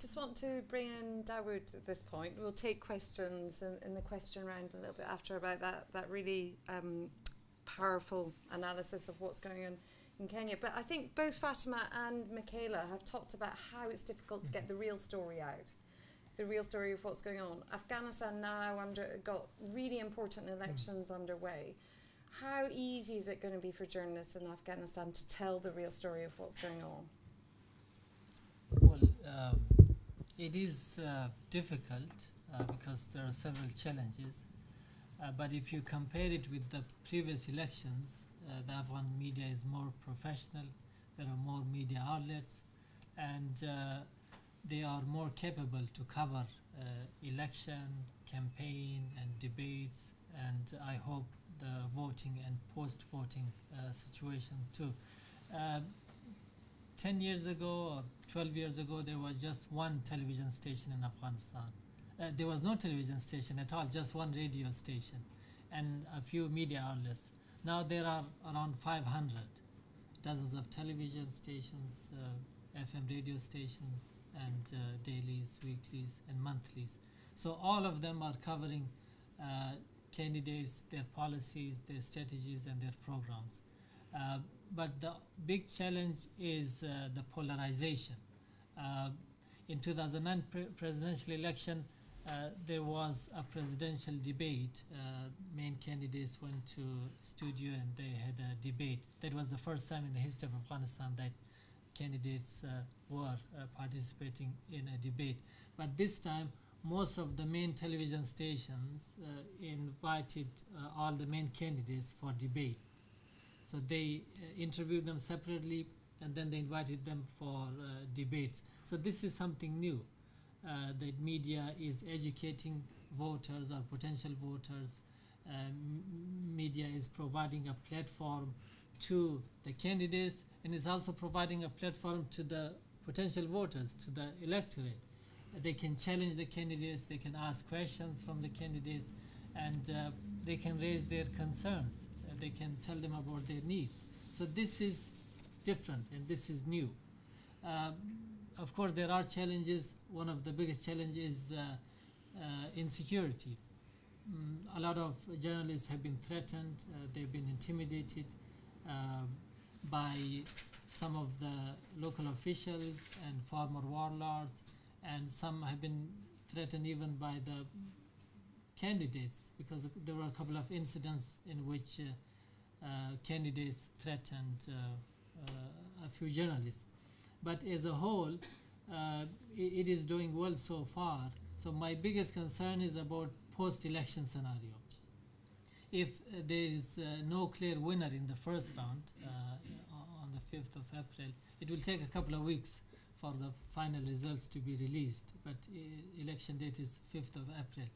just want to bring in Dawood at this point. We'll take questions in, in the question round a little bit after about that, that really um, powerful analysis of what's going on in Kenya. But I think both Fatemah and Michela have talked about how it's difficult to get the real story out, the real story of what's going on. Afghanistan now under got really important elections underway. How easy is it going to be for journalists in Afghanistan to tell the real story of what's going on? Well, um, it is uh, difficult uh, because there are several challenges. Uh, but if you compare it with the previous elections, uh, the Afghan media is more professional. There are more media outlets, and uh, they are more capable to cover uh, election, campaign, and debates. And I hope the voting and post-voting situation too. 10 years ago or 12 years ago, there was just one television station in Afghanistan. Uh, there was no television station at all, just one radio station and a few media outlets. Now there are around 500, dozens of television stations, uh, FM radio stations, and uh, dailies, weeklies, and monthlies. So all of them are covering uh, candidates, their policies, their strategies, and their programs. Uh, but the big challenge is uh, the polarization. Uh, in 2009 pre presidential election, uh, there was a presidential debate. Uh, main candidates went to studio and they had a debate. That was the first time in the history of Afghanistan that candidates uh, were participating in a debate. But this time, most of the main television stations invited all the main candidates for debate. So they uh, interviewed them separately and then they invited them for uh, debates. So this is something new uh, that media is educating voters or potential voters. Media is providing a platform to the candidates and is also providing a platform to the potential voters, to the electorate. They can challenge the candidates, they can ask questions from the candidates, and uh, they can raise their concerns they can tell them about their needs. So this is different and this is new. Uh, of course, there are challenges. One of the biggest challenges is uh, uh, insecurity. Mm, a lot of journalists have been threatened, they've been intimidated by some of the local officials and former warlords, and some have been threatened even by the candidates because there were a couple of incidents in which uh, candidates threatened uh, uh, a few journalists. But as a whole, it, it is doing well so far. So my biggest concern is about post-election scenario. If uh, there is uh, no clear winner in the first round uh, on the 5th of April, it will take a couple of weeks for the final results to be released. But election date is 5th of April.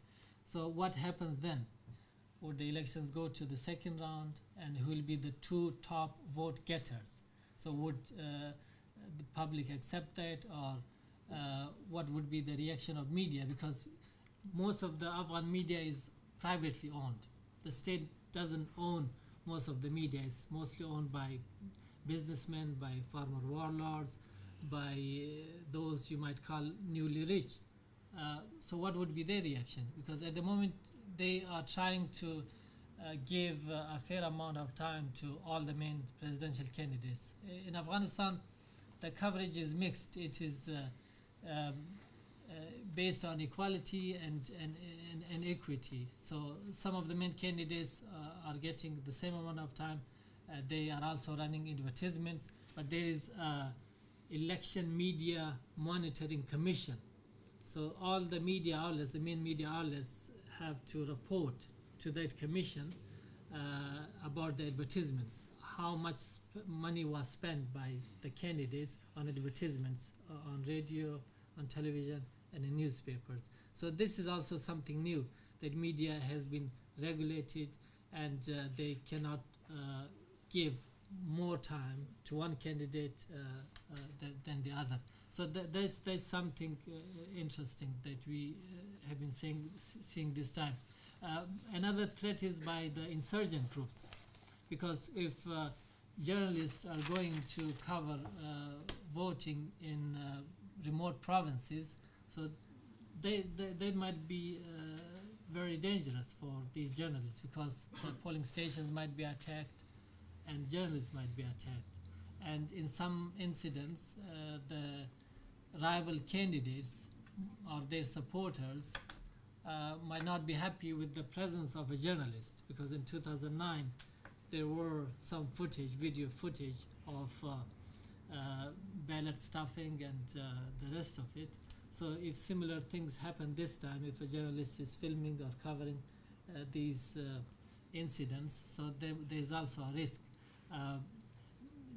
So what happens then? Would the elections go to the second round and who will be the two top vote getters? So would uh, the public accept that or uh, what would be the reaction of media? Because most of the Afghan media is privately owned. The state doesn't own most of the media. It's mostly owned by businessmen, by former warlords, by uh, those you might call newly rich. Uh, so what would be their reaction? Because at the moment they are trying to uh, give uh, a fair amount of time to all the main presidential candidates. In Afghanistan, the coverage is mixed. It is um, uh, based on equality and, and, and, and, equity. So some of the main candidates uh, are getting the same amount of time. Uh, they are also running advertisements, but there is election media monitoring commission. So all the media outlets, the main media outlets, have to report to that commission uh, about the advertisements, how much money was spent by the candidates on advertisements uh, on radio, on television, and in newspapers. So this is also something new that media has been regulated and uh, they cannot uh, give more time to one candidate uh, uh, than, than, the other. So th there's, there's something interesting that we have been seeing, seeing this time. Uh, another threat is by the insurgent groups, because if uh, journalists are going to cover uh, voting in uh, remote provinces. So they, they, they might be uh, very dangerous for these journalists because the polling stations might be attacked and journalists might be attacked. And in some incidents, uh, the rival candidates or their supporters uh, might not be happy with the presence of a journalist because in 2009 there were some footage, video footage of uh, uh, ballot stuffing and uh, the rest of it. So if similar things happen this time, if a journalist is filming or covering uh, these uh, incidents, so there, there's also a risk.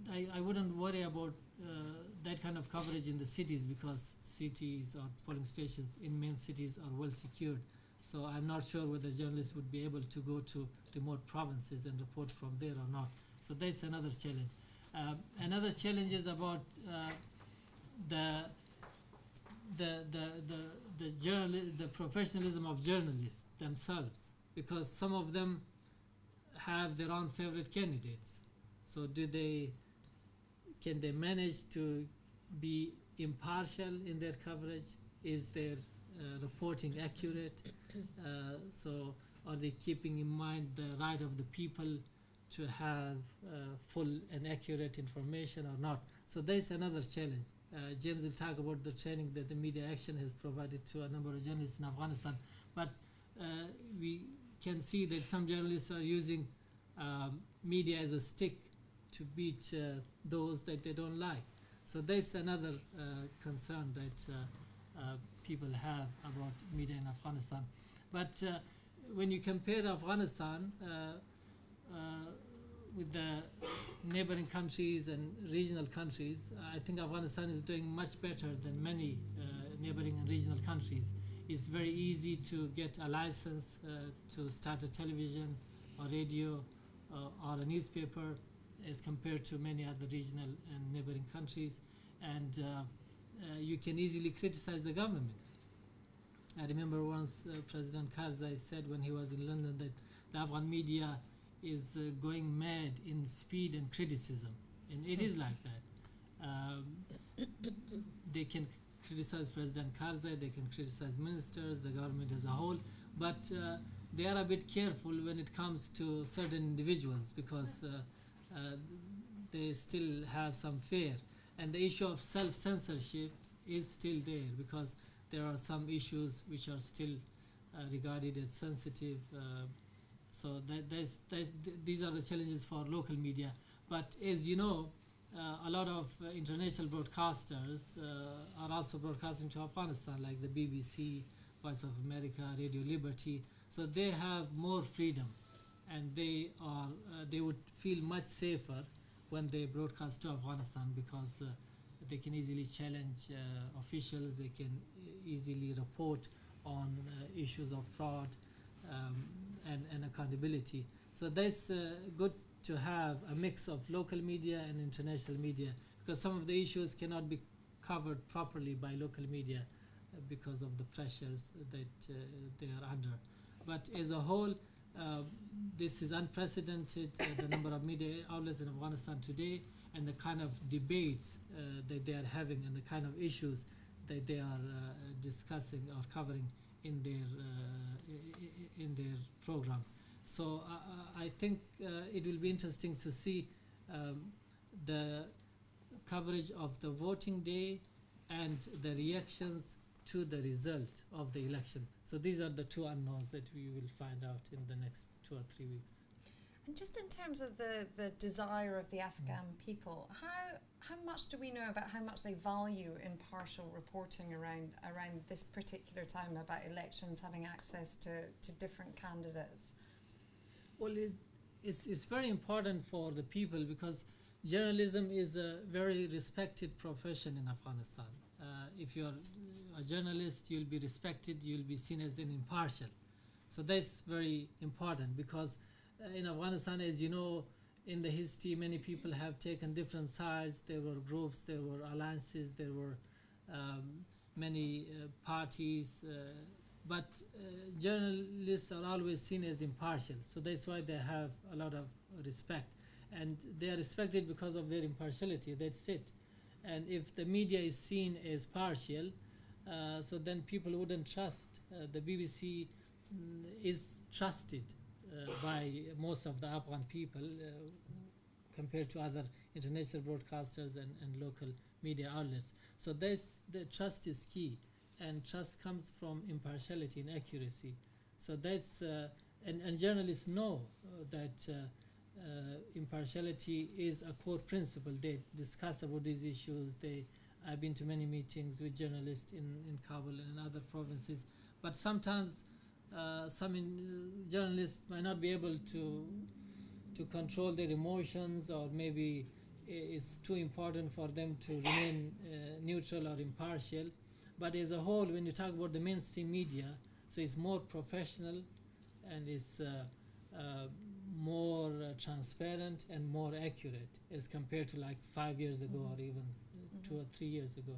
I, I wouldn't worry about that kind of coverage in the cities because cities or polling stations in main cities are well secured. So I'm not sure whether journalists would be able to go to remote provinces and report from there or not. So that's another challenge. Uh, another challenge is about uh, the the the the the, the professionalism of journalists themselves, because some of them have their own favorite candidates. So do they can they manage to be impartial in their coverage? Is their uh, reporting accurate? Uh, so are they keeping in mind the right of the people to have uh, full and accurate information or not? So there's another challenge. Uh, James will talk about the training that the Media Action has provided to a number of journalists in Afghanistan. But uh, we can see that some journalists are using um, media as a stick to beat uh, those that they don't like. So that's another uh, concern that uh, people have about media in Afghanistan. But when you compare Afghanistan with the neighboring countries and regional countries, I think Afghanistan is doing much better than many neighboring and regional countries. It's very easy to get a license uh, to start a television or radio uh, or a newspaper as compared to many other regional and neighboring countries. And uh, uh, you can easily criticize the government. I remember once uh, President Karzai said when he was in London that the Afghan media is going mad in speed and criticism, and it is like that. Um, they can criticize President Karzai, they can criticize ministers, the government as a whole, but uh, they are a bit careful when it comes to certain individuals because uh, they still have some fear. And the issue of self censorship is still there because there are some issues which are still uh, regarded as sensitive. Uh, so that, there's, there's, th- these are the challenges for local media. But as you know, uh, a lot of uh, international broadcasters uh, are also broadcasting to Afghanistan, like the BBC, Voice of America, Radio Liberty. So they have more freedom, and they are uh, they would feel much safer when they broadcast to Afghanistan because uh, they can easily challenge uh, officials. They can easily report on uh, issues of fraud um, and, and accountability. So that's uh, good to have a mix of local media and international media because some of the issues cannot be covered properly by local media uh, because of the pressures that they are under. But as a whole, this is unprecedented, uh, the number of media outlets in Afghanistan today and the kind of debates uh, that they are having and the kind of issues that they are uh, discussing or covering in their, uh, in their programs. So uh, I think uh, it will be interesting to see um, the coverage of the voting day and the reactions to the result of the election. So these are the two unknowns that we will find out in the next two or three weeks. And just in terms of the, the desire of the mm. Afghan people, how how much do we know about how much they value impartial reporting around around this particular time about elections, having access to, to different candidates? Well, it, it's, it's very important for the people because journalism is a very respected profession in Afghanistan. Uh, if you're a journalist, you'll be respected, you'll be seen as an impartial. So that's very important because uh, in Afghanistan, as you know, in the history, many people have taken different sides. There were groups, there were alliances, there were um, many uh, parties. Uh, but uh, journalists are always seen as impartial, so that's why they have a lot of respect, and they are respected because of their impartiality. That's it, and if the media is seen as partial, uh, so then people wouldn't trust. Uh, the BBC mm, is trusted uh, by most of the Afghan people uh, compared to other international broadcasters and, and local media outlets. So this, the trust is key, and trust comes from impartiality and accuracy. So that's uh, and, and journalists know that impartiality is a core principle. They discuss about these issues. They I've been to many meetings with journalists in, in Kabul and in other provinces, but sometimes uh, some in, journalists might not be able to to control their emotions, or maybe it's too important for them to remain uh, neutral or impartial. But as a whole, when you talk about the mainstream media, so it's more professional and it's uh, uh, more uh, transparent and more accurate as compared to like five years ago or even uh, two or three years ago.